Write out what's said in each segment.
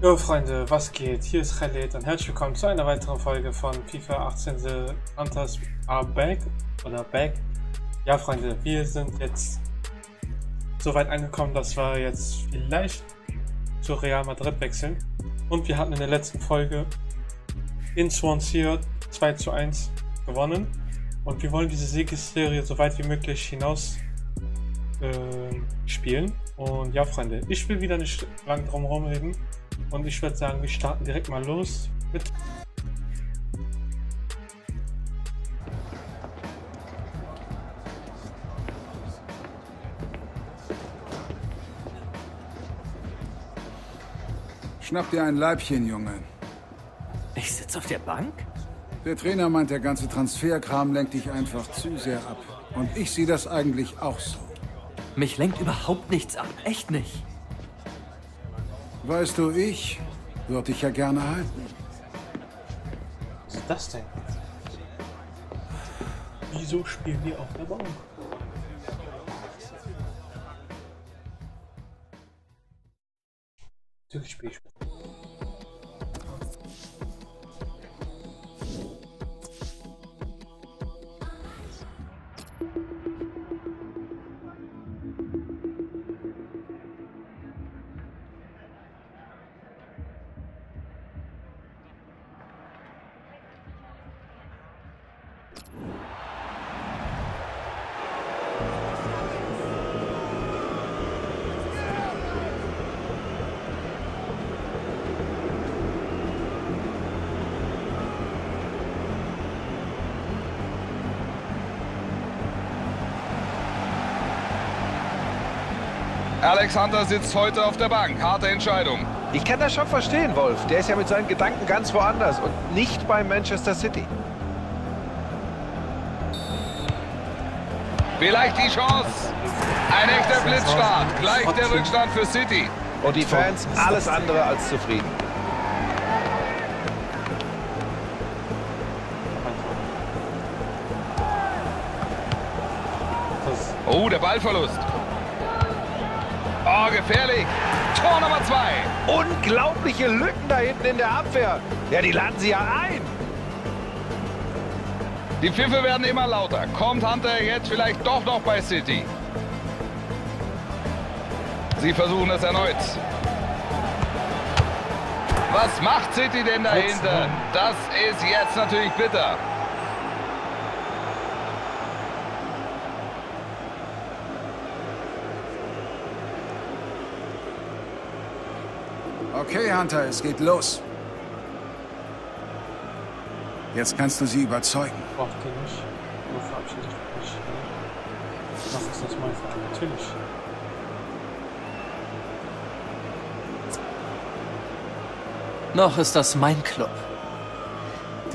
Jo Freunde, was geht? Hier ist Khaled und herzlich willkommen zu einer weiteren Folge von FIFA 18 The Hunters are back oder back. Ja Freunde, wir sind jetzt so weit angekommen, dass wir jetzt vielleicht zu Real Madrid wechseln. Und wir hatten in der letzten Folge in Swansea 2 zu 1 gewonnen. Und wir wollen diese Siegesserie so weit wie möglich hinaus äh, spielen. Und ja Freunde, ich will wieder nicht lang drum herum reden. Und ich würde sagen, wir starten direkt mal los mit. Schnapp dir ein Leibchen, Junge. Ich sitze auf der Bank? Der Trainer meint, der ganze Transferkram lenkt dich einfach zu sehr ab. Und ich sehe das eigentlich auch so. Mich lenkt überhaupt nichts ab. Echt nicht. Weißt du, ich würde dich ja gerne halten. Was ist das denn? Wieso spielen wir auf der Bank? Natürlich spiele ich. Alexander sitzt heute auf der Bank. Harte Entscheidung. Ich kann das schon verstehen, Wolf. Der ist ja mit seinen Gedanken ganz woanders und nicht bei Manchester City. Vielleicht die Chance. Ein echter Blitzstart. Gleich der Rückstand für City. Und die Fans alles andere als zufrieden. Oh, der Ballverlust. Oh, gefährlich. Tor Nummer zwei. Unglaubliche Lücken da hinten in der Abwehr. Ja, die laden sie ja ein. Die Pfiffe werden immer lauter. Kommt Hunter jetzt vielleicht doch noch bei City? Sie versuchen es erneut. Was macht City denn dahinter? Das ist jetzt natürlich bitter. Okay, Hunter, es geht los. Jetzt kannst du sie überzeugen. braucht ihr nicht. Nur verabschiede ich mich. Was ist das mein Verein? Natürlich. Noch ist das mein Club.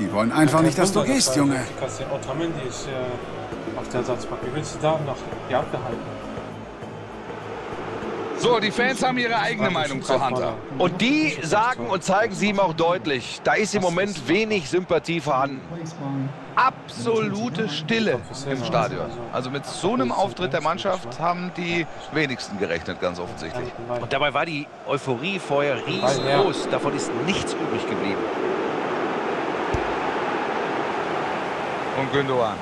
Die wollen einfach nicht, dass du Wunder, gehst, dass Junge. Die Kasse Otamendi ist äh, auf der Ersatzbank. Wie willst du da noch die Abwehr halten? So, die Fans haben ihre eigene Meinung zu Hunter. Und die sagen und zeigen sie ihm auch deutlich, da ist im Moment wenig Sympathie vorhanden. Absolute Stille im Stadion. Also mit so einem Auftritt der Mannschaft haben die wenigsten gerechnet, ganz offensichtlich. Und dabei war die Euphorie vorher riesengroß. Davon ist nichts übrig geblieben. Und Gündogan.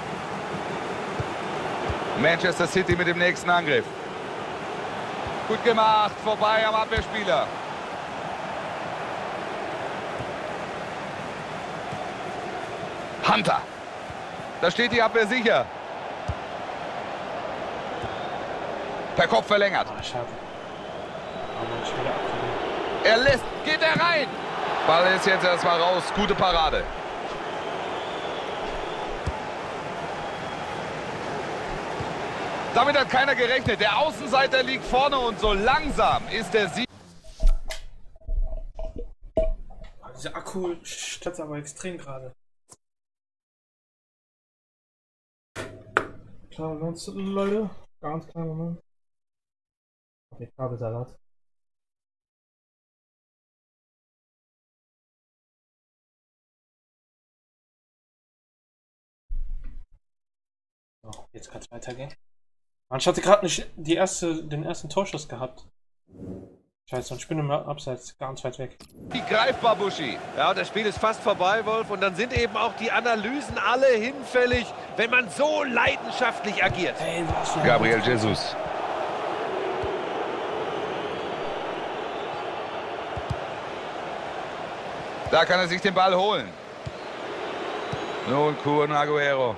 Manchester City mit dem nächsten Angriff. Gut gemacht, vorbei am Abwehrspieler. Hunter. Da steht die Abwehr sicher. Per Kopf verlängert. Ah. Er lässt, geht er rein. Ball ist jetzt erstmal raus. Gute Parade. Damit hat keiner gerechnet. Der Außenseiter liegt vorne und so langsam ist der Sieg. Dieser Akku stört aber extrem gerade. Klar, Moment, Leute. Ganz kleinen Moment. Okay, Kabelsalat. Jetzt kann es weitergehen. Man, ich hatte gerade nicht die erste, den ersten Torschuss gehabt. Scheiße, und ich bin im Abseits, ganz weit weg. Wie greifbar, Buschi. Ja, das Spiel ist fast vorbei, Wolf. Und dann sind eben auch die Analysen alle hinfällig, wenn man so leidenschaftlich agiert. Hey, was für Gabriel Jesus. Da kann er sich den Ball holen. Nun Kuhn Aguero.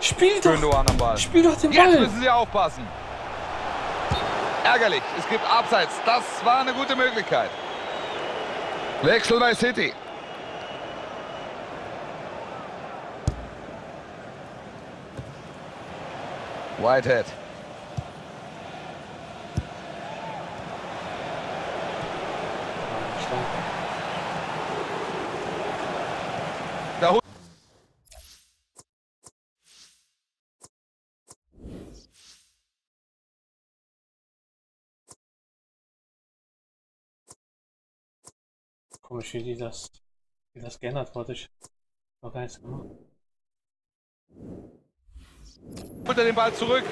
Spiel doch! den Ball. Spiel doch den Jetzt Ball! müssen sie aufpassen. Ärgerlich. Es gibt Abseits. Das war eine gute Möglichkeit. Wechsel bei City. Whitehead. Da holt Komisch, wie die das, wie das geändert wurde. Ich hab gar nichts gemacht. er den Ball zurück.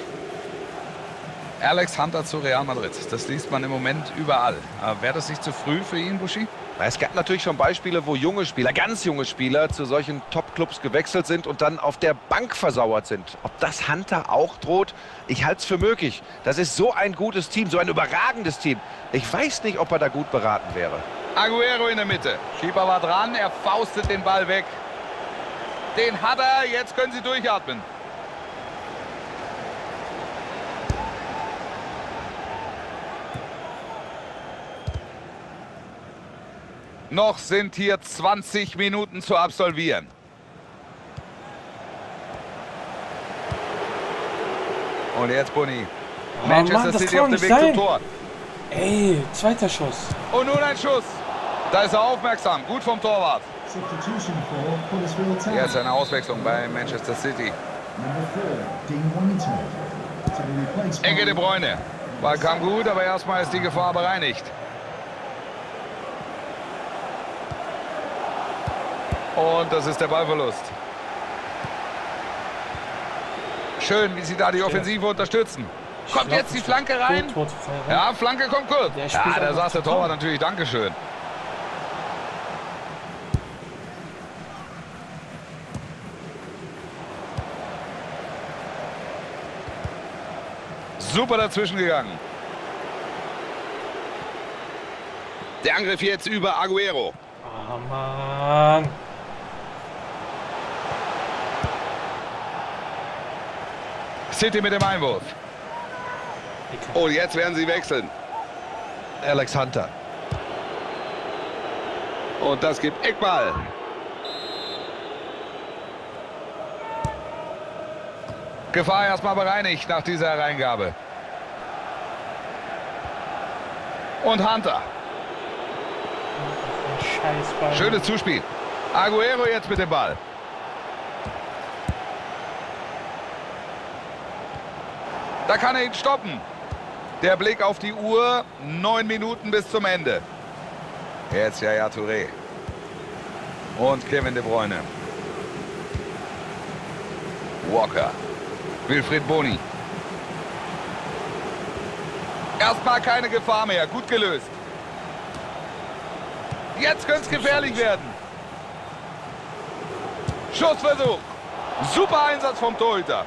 Alex Hunter zu Real Madrid. Das liest man im Moment überall. Wäre das nicht zu früh für ihn, Buschi? Es gab natürlich schon Beispiele, wo junge Spieler, ganz junge Spieler, zu solchen Top-Clubs gewechselt sind und dann auf der Bank versauert sind. Ob das Hunter auch droht, ich halte es für möglich. Das ist so ein gutes Team, so ein überragendes Team. Ich weiß nicht, ob er da gut beraten wäre. Aguero in der Mitte. Keeper war dran, er faustet den Ball weg. Den hat er, jetzt können sie durchatmen. Noch sind hier 20 Minuten zu absolvieren. Und jetzt Boni. Manchester Mann, das City auf dem Weg sein. zum Tor. Ey, zweiter Schuss. Und nun ein Schuss. Da ist er aufmerksam. Gut vom Torwart. Jetzt eine Auswechslung bei Manchester City. Ecke De by Bruyne. Ball kam gut, aber erstmal ist die Gefahr bereinigt. Und das ist der Ballverlust. Schön, wie sie da die Offensive unterstützen. Kommt jetzt die Flanke rein? Ja, Flanke kommt spielt Ja, da saß der Torwart Tor. natürlich Dankeschön. Super dazwischen gegangen. Der Angriff jetzt über Aguero. Ah, Mann. City mit dem Einwurf. Ekel. Oh, jetzt werden sie wechseln. Alex Hunter. Und das gibt Eckball. Gefahr erstmal bereinigt nach dieser Hereingabe. Und Hunter. Scheißball. Schönes Zuspiel. Aguero jetzt mit dem Ball. Da kann er ihn stoppen. Der Blick auf die Uhr. Neun Minuten bis zum Ende. Jetzt Yaya Touré. Und Kevin De Bruyne. Walker. Wilfried Boni. Erstmal keine Gefahr mehr. Gut gelöst. Jetzt könnte es gefährlich werden. Schussversuch. Super Einsatz vom Torhüter.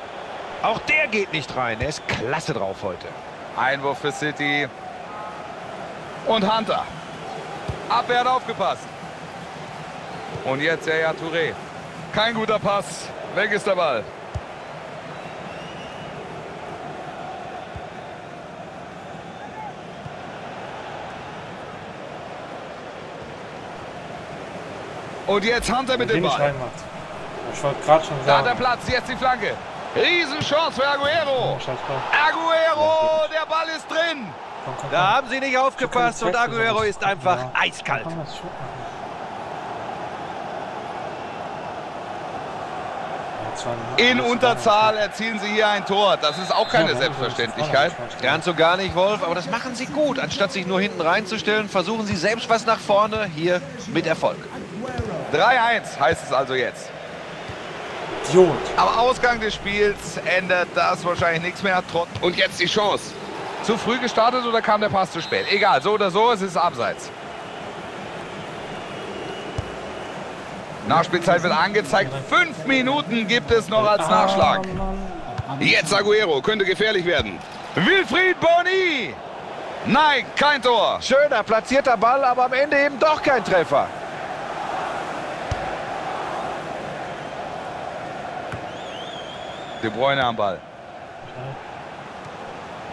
Auch der geht nicht rein. Er ist klasse drauf heute. Einwurf für City. Und Hunter. Abwehr hat aufgepasst. Und jetzt Yaya Touré. Kein guter Pass. Weg ist der Ball. Und jetzt Hunter mit den dem Ball. Ich wollte gerade schon Da hat er sagen. Platz, jetzt die Flanke. Riesenchance für Aguero. Aguero, der Ball ist drin. Komm, komm, Da komm. haben sie nicht aufgepasst und Aguero ist einfach Ja. eiskalt. In Unterzahl erzielen sie hier ein Tor. Das ist auch keine Selbstverständlichkeit. Ganz und gar nicht, Wolf, aber das machen sie gut. Anstatt sich nur hinten reinzustellen, versuchen sie selbst was nach vorne, hier mit Erfolg. 3-1 heißt es also jetzt. Idiot. Am Ausgang des Spiels ändert das wahrscheinlich nichts mehr. Und jetzt die Chance. Zu früh gestartet oder kam der Pass zu spät? Egal, so oder so, es ist abseits. Nachspielzeit wird angezeigt. Fünf Minuten gibt es noch als Nachschlag. Jetzt Aguero, könnte gefährlich werden. Wilfried Boni. Nein, kein Tor. Schöner, platzierter Ball, aber am Ende eben doch kein Treffer. De Bruyne am Ball.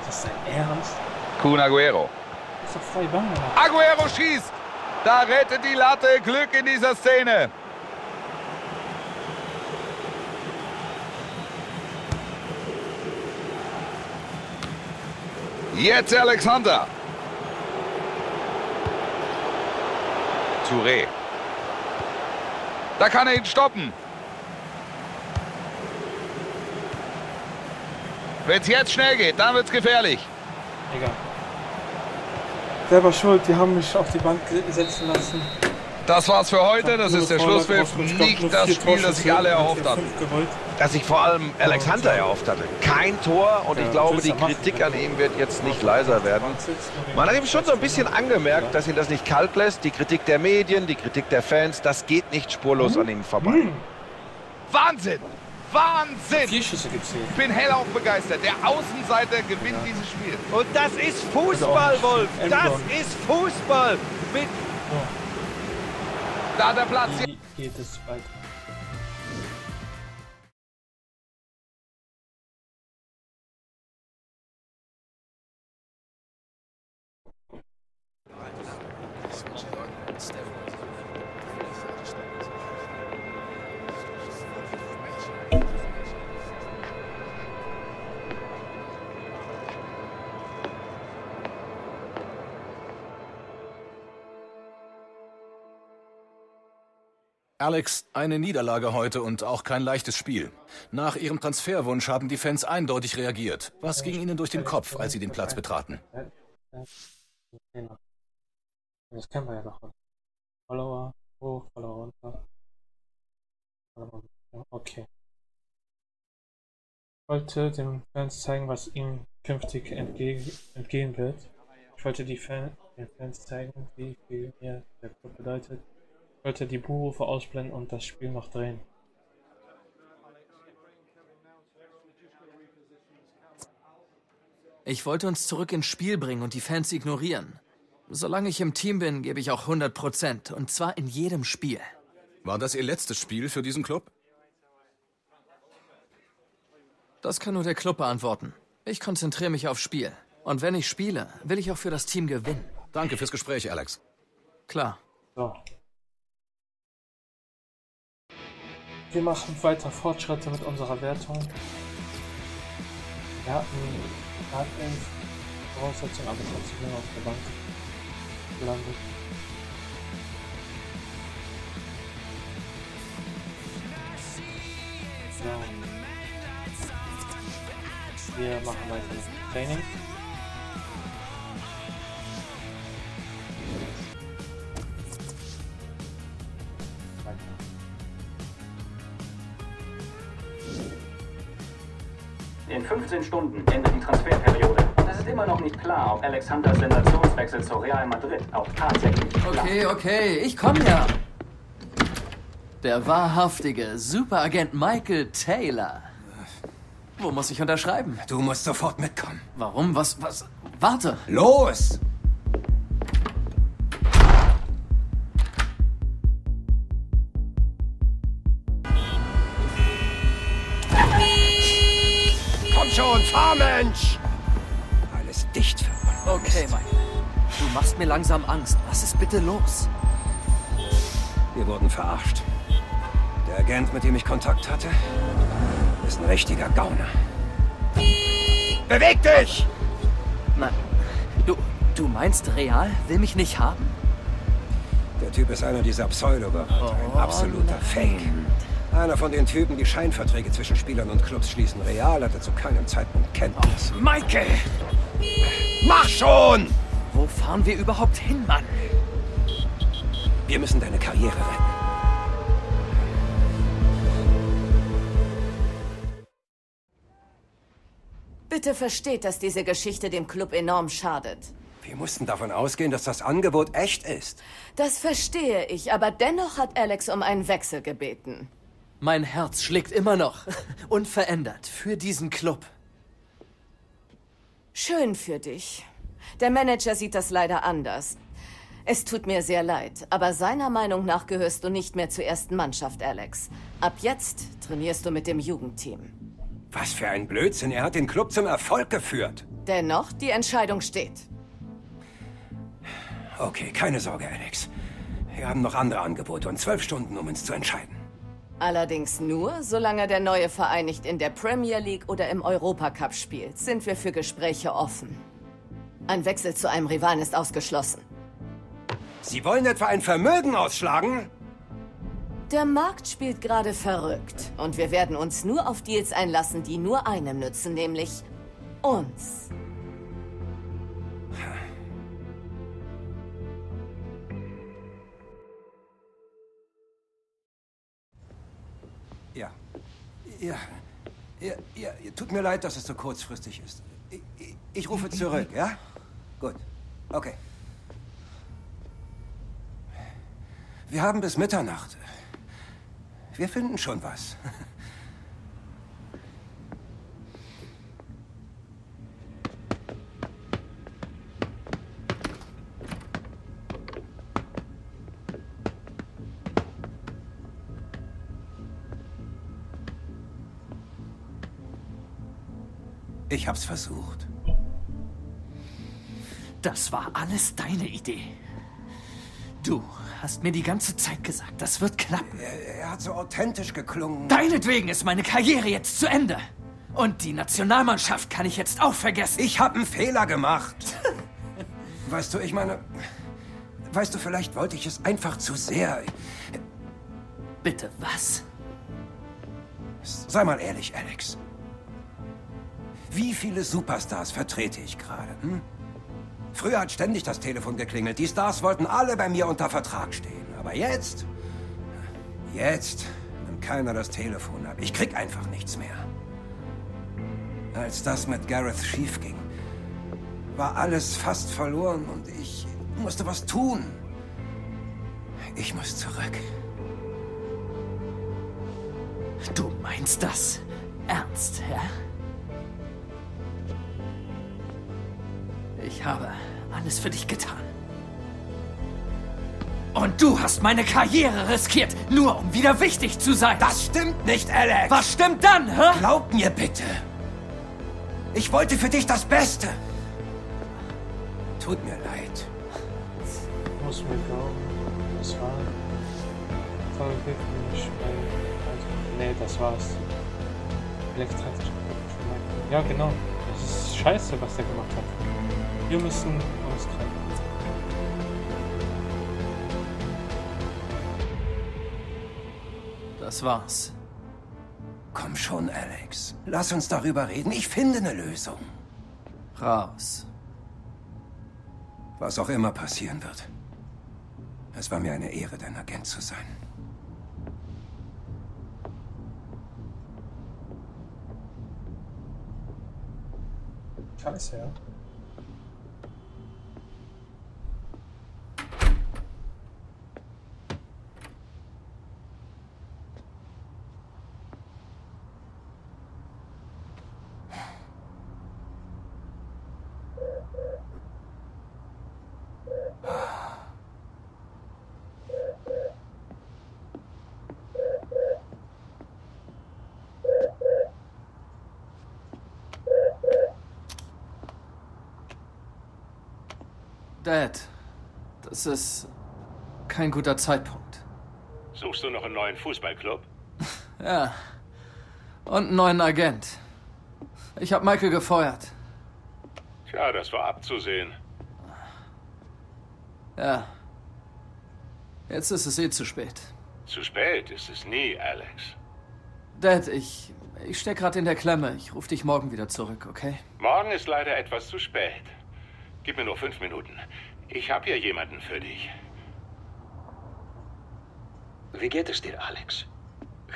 Ist das dein Ernst? Kun Aguero. Das ist frei Bahn. Aguero schießt. Da rettet die Latte. Glück in dieser Szene. Jetzt Alexander. Touré. Da kann er ihn stoppen. Wenn es jetzt schnell geht, dann wird es gefährlich. Egal. Selber schuld, die haben mich auf die Bank setzen lassen. Das war's für heute. Das ist der Schlusspfiff. Nicht das Spiel, das sich alle erhofft hatten. dass sich vor allem Alex Hunter erhofft hatte. Kein Tor und ich glaube, die Kritik an ihm wird jetzt nicht leiser werden. Man hat ihm schon so ein bisschen angemerkt, dass ihn das nicht kalt lässt. Die Kritik der Medien, die Kritik der Fans, das geht nicht spurlos an ihm vorbei. Wahnsinn! Wahnsinn! Vier Schüsse gibt's hier. Ich bin hellauf begeistert. Der Außenseiter gewinnt dieses Spiel. Und das ist Fußball, Wolf. Das ist Fußball. Mit Da der Platz. Wie geht es weiter? Alex, eine Niederlage heute und auch kein leichtes Spiel. Nach ihrem Transferwunsch haben die Fans eindeutig reagiert. Was ging ihnen durch den Kopf, als sie den Platz betraten? Das kennen wir ja doch. Follower hoch. Follower runter. Okay. Ich wollte den Fans zeigen, was ihnen künftig entge entgehen wird. Ich wollte die Fan den Fans zeigen, wie viel mir der Club bedeutet. Ich wollte die Buhrufe ausblenden und das Spiel noch drehen. Ich wollte uns zurück ins Spiel bringen und die Fans ignorieren. Solange ich im Team bin, gebe ich auch 100 Prozent. Und zwar in jedem Spiel. War das ihr letztes Spiel für diesen Club? Das kann nur der Club beantworten. Ich konzentriere mich aufs Spiel. Und wenn ich spiele, will ich auch für das Team gewinnen. Danke fürs Gespräch, Alex. Klar. So. Wir machen weiter Fortschritte mit unserer Wertung. Wir hatten Startelf Voraussetzungen, aber trotzdem nur auf der Bank gelandet. Wir machen weiter mit Training. 15 Stunden endet die Transferperiode. Und es ist immer noch nicht klar, ob Alex Hunters Sensationswechsel zu Real Madrid auch tatsächlich klappt. Okay, okay, ich komme ja. Der wahrhaftige Superagent Michael Taylor. Wo muss ich unterschreiben? Du musst sofort mitkommen. Warum? Was? Was? Warte. Los! Schon, fahr, Mensch! Alles dicht für Okay, Michael. Du machst mir langsam Angst. Was ist bitte los? Wir wurden verarscht. Der Agent, mit dem ich Kontakt hatte, ist ein richtiger Gauner. Beweg dich! Nein. Du, du meinst, Real will mich nicht haben? Der Typ ist einer dieser Pseudoberater, ein absoluter Fake. Einer von den Typen, die Scheinverträge zwischen Spielern und Clubs schließen. Real hatte zu keinem Zeitpunkt Kenntnis. Michael! Mach schon! Wo fahren wir überhaupt hin, Mann? Wir müssen deine Karriere retten. Bitte versteht, dass diese Geschichte dem Club enorm schadet. Wir mussten davon ausgehen, dass das Angebot echt ist. Das verstehe ich, aber dennoch hat Alex um einen Wechsel gebeten. Mein Herz schlägt immer noch. Unverändert. Für diesen Club. Schön für dich. Der Manager sieht das leider anders. Es tut mir sehr leid, aber seiner Meinung nach gehörst du nicht mehr zur ersten Mannschaft, Alex. Ab jetzt trainierst du mit dem Jugendteam. Was für ein Blödsinn. Er hat den Club zum Erfolg geführt. Dennoch, die Entscheidung steht. Okay, keine Sorge, Alex. Wir haben noch andere Angebote und zwölf Stunden, um uns zu entscheiden. Allerdings nur, solange der neue Verein nicht in der Premier League oder im Europacup spielt, sind wir für Gespräche offen. Ein Wechsel zu einem Rivalen ist ausgeschlossen. Sie wollen etwa ein Vermögen ausschlagen? Der Markt spielt gerade verrückt. Und wir werden uns nur auf Deals einlassen, die nur einem nützen, nämlich uns. Ja. Ja, ja. Tut mir leid, dass es so kurzfristig ist. Ich, ich, ich rufe zurück, ja? Gut. Okay. Wir haben bis Mitternacht. Wir finden schon was. Ich hab's versucht. Das war alles deine Idee. Du hast mir die ganze Zeit gesagt, das wird klappen. Er, er, hat so authentisch geklungen. Deinetwegen ist meine Karriere jetzt zu Ende. Und die Nationalmannschaft kann ich jetzt auch vergessen. Ich habe einen Fehler gemacht. weißt du, ich meine... Weißt du, vielleicht wollte ich es einfach zu sehr. Bitte, was? Sei mal ehrlich, Alex. Wie viele Superstars vertrete ich gerade? Hm? Früher hat ständig das Telefon geklingelt. Die Stars wollten alle bei mir unter Vertrag stehen. Aber jetzt... Jetzt nimmt keiner das Telefon ab. Ich krieg einfach nichts mehr. Als das mit Gareth schief ging, war alles fast verloren und ich musste was tun. Ich muss zurück. Du meinst das ernst, ja? Ich habe alles für dich getan. Und du hast meine Karriere riskiert, nur um wieder wichtig zu sein. Das stimmt nicht, Alex. Was stimmt dann, hä? Glaub mir bitte. Ich wollte für dich das Beste. Tut mir leid. Ich muss mir glauben, das war voll wirklich also, Nee, das war's. Vielleicht hat Ja, genau. Das ist scheiße, was der gemacht hat. Wir müssen austreiben. Das war's. Komm schon, Alex. Lass uns darüber reden. Ich finde eine Lösung. Raus. Was auch immer passieren wird. Es war mir eine Ehre, dein Agent zu sein. Scheiße, ja. Dad, das ist kein guter Zeitpunkt. Suchst du noch einen neuen Fußballclub? ja. Und einen neuen Agent. Ich habe Michael gefeuert. Tja, das war abzusehen. Ja. Jetzt ist es eh zu spät. Zu spät ist es nie, Alex. Dad, ich. Ich steck gerade in der Klemme. Ich rufe dich morgen wieder zurück, okay? Morgen ist leider etwas zu spät. Gib mir nur fünf Minuten. Ich habe hier jemanden für dich. Wie geht es dir, Alex?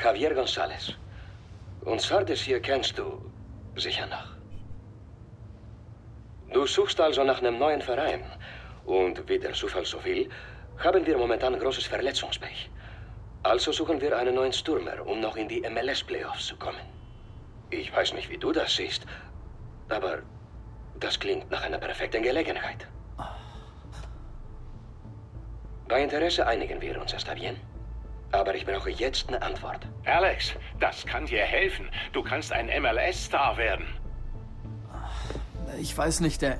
Javier González. Und Sardes hier kennst du sicher noch. Du suchst also nach einem neuen Verein. Und wie der Zufall so will, haben wir momentan großes Verletzungspech. Also suchen wir einen neuen Stürmer, um noch in die MLS-Playoffs zu kommen. Ich weiß nicht, wie du das siehst, aber das klingt nach einer perfekten Gelegenheit. Bei Interesse einigen wir uns, está bien? Aber ich brauche jetzt eine Antwort. Alex, das kann dir helfen. Du kannst ein MLS-Star werden. Ich weiß nicht, Dad.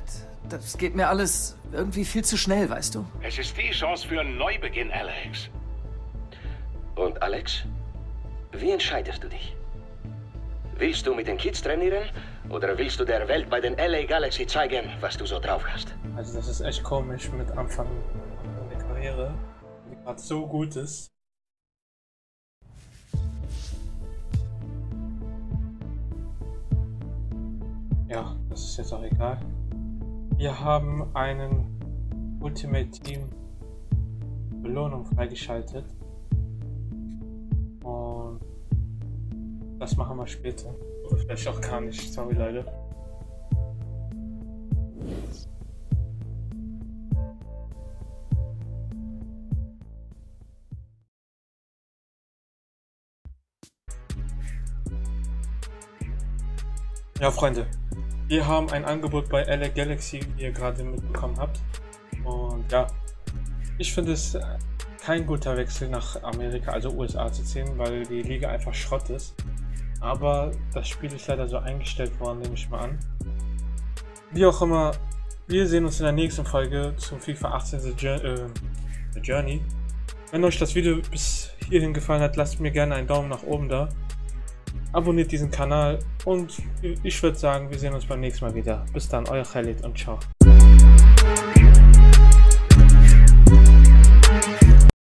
Das geht mir alles irgendwie viel zu schnell, weißt du? Es ist die Chance für einen Neubeginn, Alex. Und Alex? Wie entscheidest du dich? Willst du mit den Kids trainieren oder willst du der Welt bei den LA Galaxy zeigen, was du so drauf hast? Also das ist echt komisch mit Anfang der Karriere, die gerade so gut ist. Ja, das ist jetzt auch egal. Wir haben einen Ultimate Team Belohnung freigeschaltet. Das machen wir später. Oder vielleicht auch gar nicht. Sorry, Leute. Ja, Freunde, wir haben ein Angebot bei LA Galaxy, wie ihr gerade mitbekommen habt. Und ja, ich finde es kein guter Wechsel nach Amerika, also USA zu ziehen, weil die Liga einfach Schrott ist. Aber das Spiel ist leider so eingestellt worden, nehme ich mal an. Wie auch immer, wir sehen uns in der nächsten Folge zum FIFA 18 The, äh, The Journey. Wenn euch das Video bis hierhin gefallen hat, lasst mir gerne einen Daumen nach oben da. Abonniert diesen Kanal und ich würde sagen, wir sehen uns beim nächsten Mal wieder. Bis dann, euer Khalid und ciao.